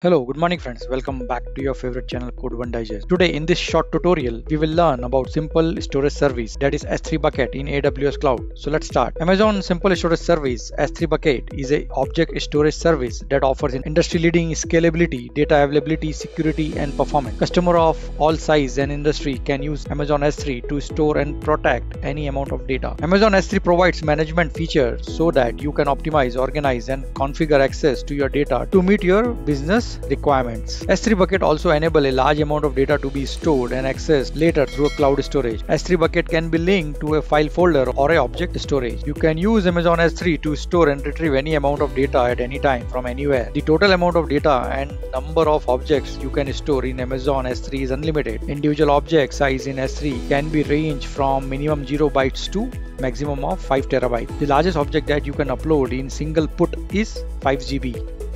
Hello, good morning friends. Welcome back to your favorite channel Code One Digest. Today in this short tutorial, we will learn about simple storage service that is S3 bucket in AWS cloud. So let's start. Amazon simple storage service S3 bucket is a object storage service that offers an industry leading scalability, data availability, security and performance. Customer of all size and industry can use Amazon S3 to store and protect any amount of data. Amazon S3 provides management features so that you can optimize, organize and configure access to your data to meet your requirements. S3 bucket also enable a large amount of data to be stored and accessed later through a cloud storage. S3 bucket can be linked to a file folder or a object storage. You can use Amazon S3 to store and retrieve any amount of data at any time from anywhere. The total amount of data and number of objects you can store in Amazon S3 is unlimited. Individual object size in S3 can be ranged from minimum 0 bytes to maximum of 5 terabyte. The largest object that you can upload in single put is 5 GB.